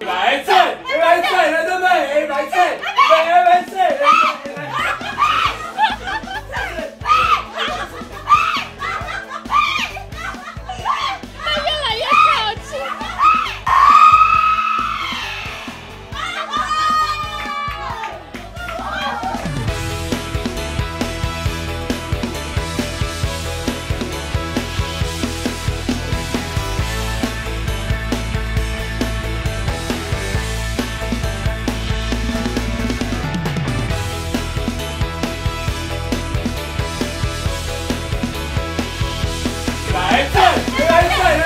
白菜，白菜，来准备，白菜，白菜，白菜。再转